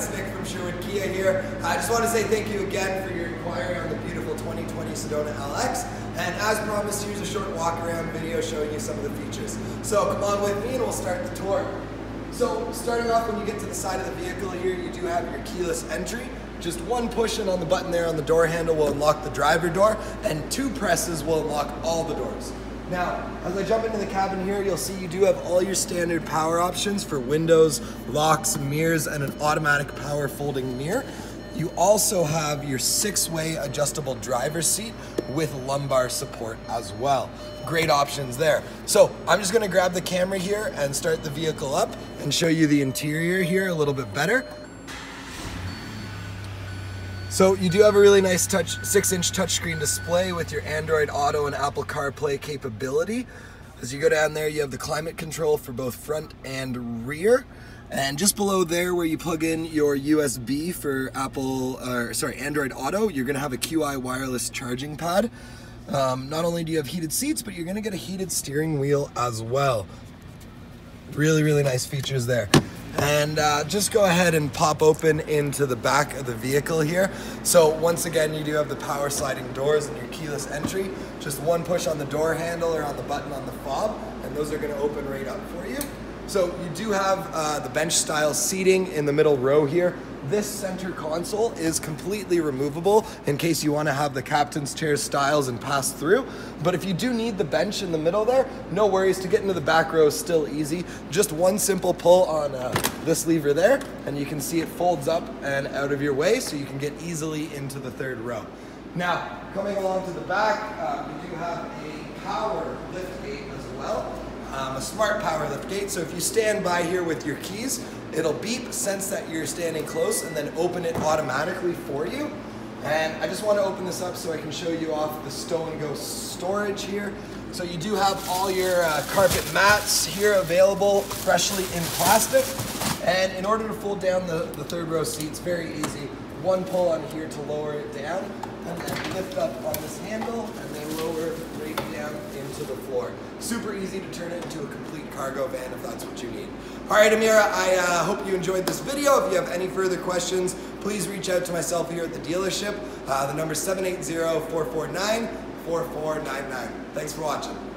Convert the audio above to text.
It's Nick from Sherwood Kia here. I just want to say thank you again for your inquiry on the beautiful 2020 Sedona LX. And as promised, here's a short walk around video showing you some of the features. So come on with me and we'll start the tour. So starting off when you get to the side of the vehicle here, you do have your keyless entry. Just one pushing on the button there on the door handle will unlock the driver door and two presses will unlock all the doors. Now, as I jump into the cabin here, you'll see you do have all your standard power options for windows, locks, mirrors, and an automatic power folding mirror. You also have your six-way adjustable driver seat with lumbar support as well. Great options there. So I'm just gonna grab the camera here and start the vehicle up and show you the interior here a little bit better. So you do have a really nice touch, six inch touchscreen display with your Android Auto and Apple CarPlay capability. As you go down there, you have the climate control for both front and rear. And just below there where you plug in your USB for Apple, or sorry, Android Auto, you're gonna have a QI wireless charging pad. Um, not only do you have heated seats, but you're gonna get a heated steering wheel as well. Really, really nice features there. And uh, just go ahead and pop open into the back of the vehicle here. So once again, you do have the power sliding doors and your keyless entry. Just one push on the door handle or on the button on the fob, and those are gonna open right up for you. So you do have uh, the bench style seating in the middle row here. This center console is completely removable in case you want to have the captain's chair styles and pass through. But if you do need the bench in the middle there, no worries. To get into the back row is still easy. Just one simple pull on uh, this lever there, and you can see it folds up and out of your way so you can get easily into the third row. Now, coming along to the back, uh, we do have a power lift gate as well a smart power lift gate. So if you stand by here with your keys, it'll beep, sense that you're standing close, and then open it automatically for you. And I just want to open this up so I can show you off the Stow and Go storage here. So you do have all your uh, carpet mats here available, freshly in plastic. And in order to fold down the, the third row seats, very easy. One pull on here to lower it down, and then lift up on this handle, and then lower down into the floor. Super easy to turn it into a complete cargo van if that's what you need. All right, Amira, I uh, hope you enjoyed this video. If you have any further questions, please reach out to myself here at the dealership. Uh, the number is 780-449-4499. Thanks for watching.